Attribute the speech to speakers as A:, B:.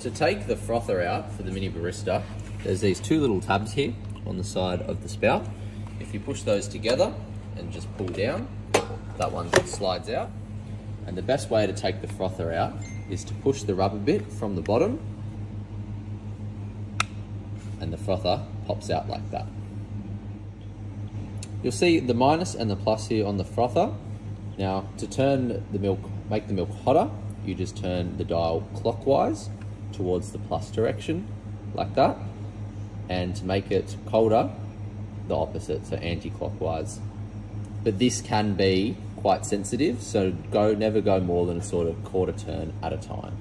A: to take the frother out for the mini barista, there's these two little tabs here on the side of the spout. If you push those together and just pull down, that one slides out. And the best way to take the frother out is to push the rubber bit from the bottom and the frother pops out like that. You'll see the minus and the plus here on the frother. Now, to turn the milk, make the milk hotter, you just turn the dial clockwise towards the plus direction, like that. And to make it colder, the opposite, so anti-clockwise. But this can be quite sensitive, so go never go more than a sort of quarter turn at a time.